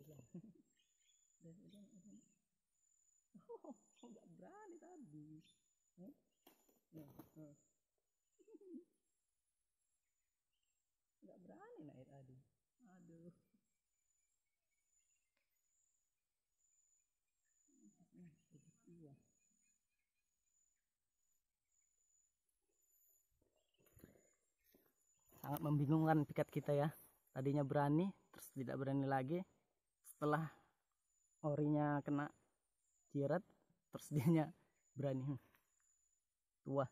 udah udah udah oh nggak berani tadi eh? Nah, nah. nggak berani naik tadi aduh iya sangat membingungkan pikat kita ya tadinya berani terus tidak berani lagi setelah orinya kena jirat terus dianya berani tua